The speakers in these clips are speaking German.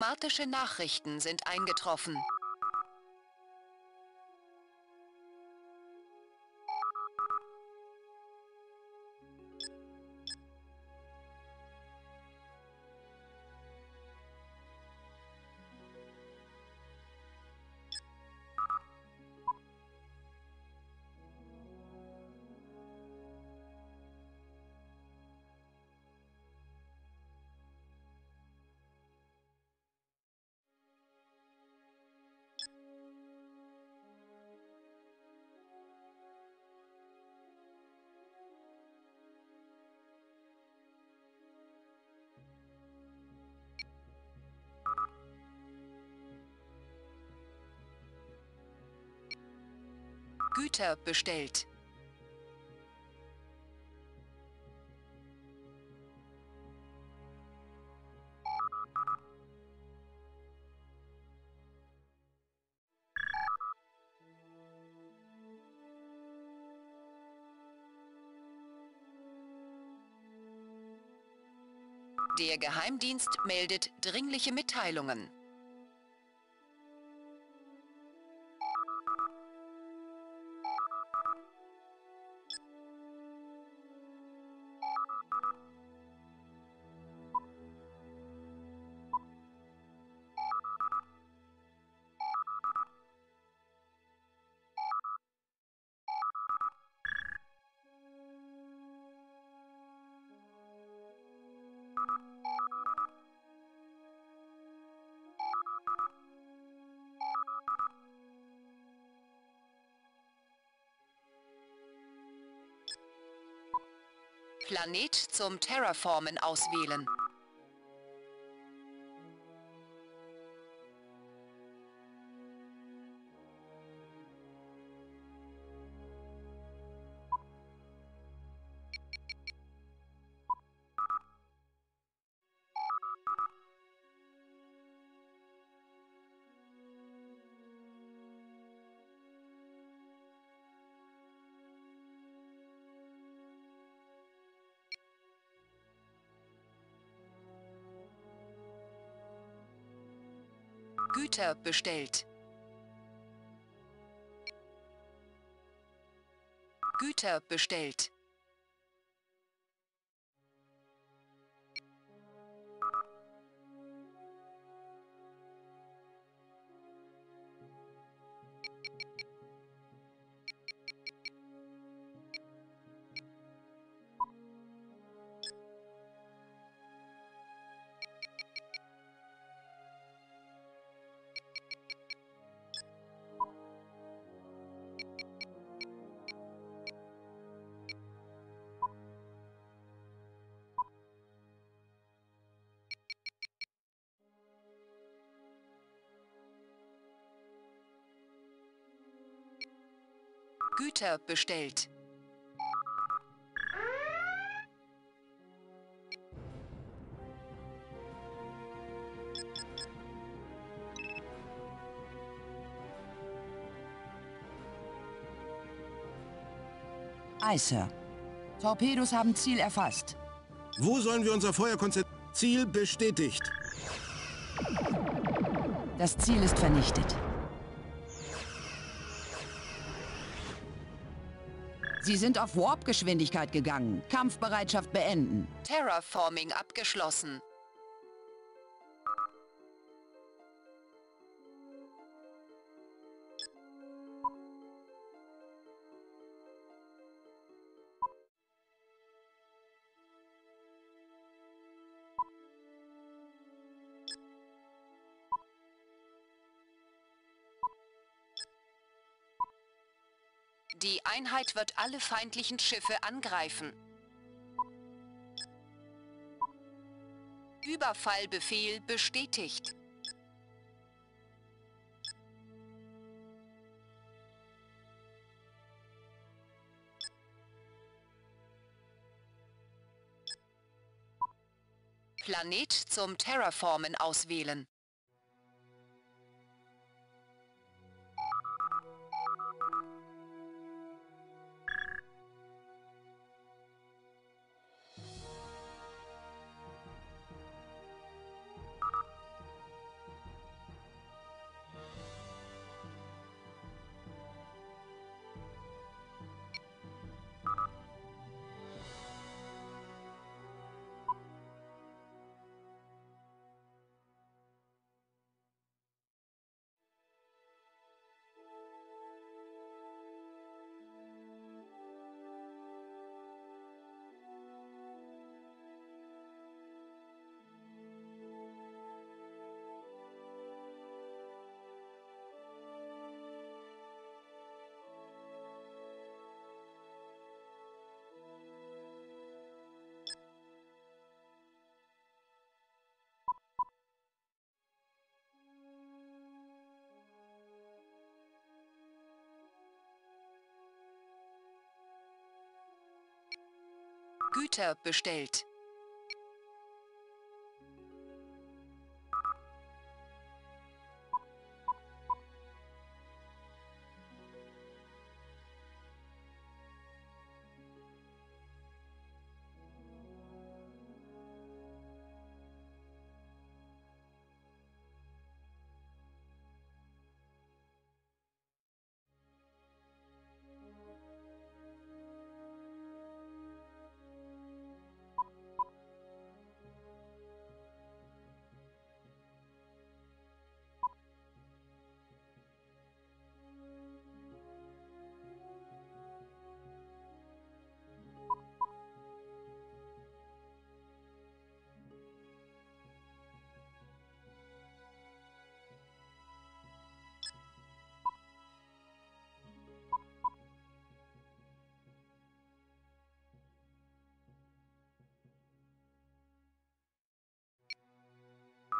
Martische Nachrichten sind eingetroffen. Güter bestellt. Der Geheimdienst meldet dringliche Mitteilungen. Planet zum Terraformen auswählen. Güter bestellt. Güter bestellt. Güter bestellt. Ei, Sir. Torpedos haben Ziel erfasst. Wo sollen wir unser Feuer konzentrieren? Ziel bestätigt. Das Ziel ist vernichtet. Sie sind auf Warp-Geschwindigkeit gegangen. Kampfbereitschaft beenden. Terraforming abgeschlossen. Die Einheit wird alle feindlichen Schiffe angreifen. Überfallbefehl bestätigt. Planet zum Terraformen auswählen. Güter bestellt.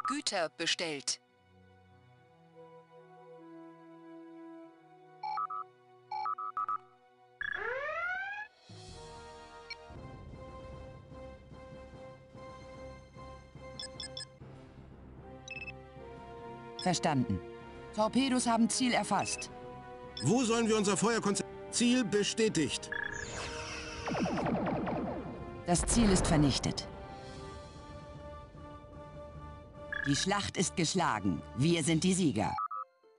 Güter bestellt. Verstanden. Torpedos haben Ziel erfasst. Wo sollen wir unser Feuer konzentrieren? Ziel bestätigt. Das Ziel ist vernichtet. Die Schlacht ist geschlagen. Wir sind die Sieger.